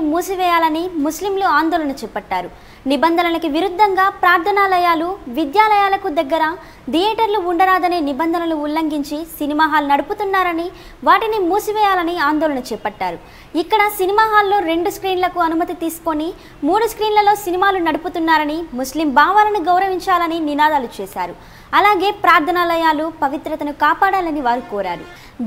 మూసివేయాలని ముస్లింలు ఆందోళన చేపట్టారు. నిబంధనలకు విరుద్ధంగా ప్రార్థనాలయాలు విద్యాలయాలకు దగ్గర థియేటర్లు ఉండరాదనే నిబంధనలు ఉల్లంఘించి సినిమా హాల్ నడుపుతున్నారని వాటిని మూసివేయాలని ఆందోళన చేపట్టారు. ఇక్కడ సినిమా హాల్లో రెండు స్క్రీన్లకు అనుమతి తీసుకొని మూడు స్క్రీన్లలో సినిమాలు నడుపుతున్నారని ముస్లిం భావాలను గౌరవించాలని నినాదాలు చేశారు. అలాగే ప్రార్థనాలయాలు పవిత్రతను కాపాడాలని వారు కోరారు.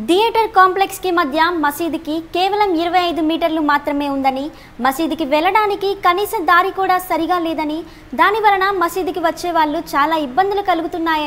థియేటర్ కాంప్లెక్స్కి మధ్య మసీదుకి కేవలం ఇరవై ఐదు మీటర్లు మాత్రమే ఉందని మసీదుకి వెళ్ళడానికి కనీస దారి కూడా సరిగా లేదని దాని వలన మసీదుకి వచ్చే వాళ్ళు చాలా ఇబ్బందులు కలుగుతున్నాయని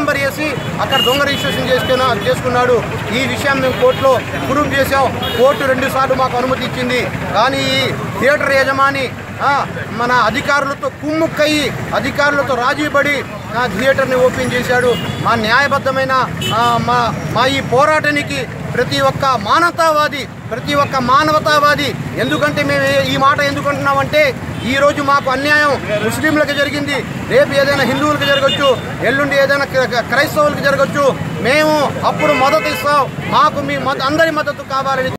నెంబర్ వేసి అక్కడ దొంగ రిజిస్ట్రేషన్ చేసుకున్నా చేసుకున్నాడు. ఈ విషయం మేము కోర్టులో ప్రూవ్ చేసాం కోర్టు రెండుసార్లు మాకు అనుమతి ఇచ్చింది. కానీ ఈ థియేటర్ యజమాని మన అధికారులతో కుమ్ముక్కయ్యి అధికారులతో రాజీపడి ఆ థియేటర్ని ఓపెన్ చేశాడు. మా న్యాయబద్ధమైన మా మా ఈ పోరాటానికి ప్రతి ఒక్క మానవతావాది ప్రతి ఒక్క మానవతావాది ఎందుకంటే మేము ఈ మాట ఎందుకు ఈరోజు ఈ రోజు మాకు అన్యాయం ముస్లింలకు జరిగింది. రేపు ఏదైనా హిందువులకు జరగచ్చు ఎల్లుండి ఏదైనా క్రైస్తవులకు జరగచ్చు మేము అప్పుడు మద్దతు ఇస్తాం. మాకు మీ అందరి మద్దతు కావాలని